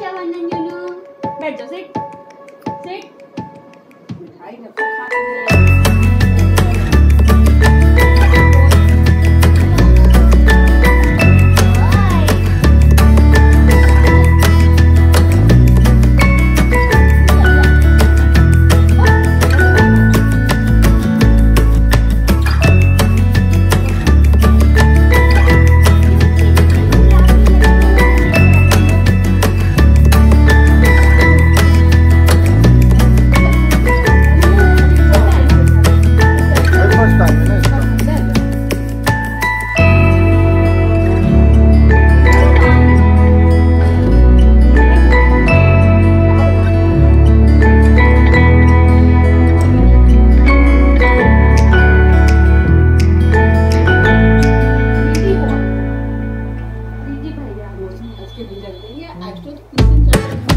challenge như như. Bảy cháu xích. Xích. Thấy được khó khăn 你先夹一下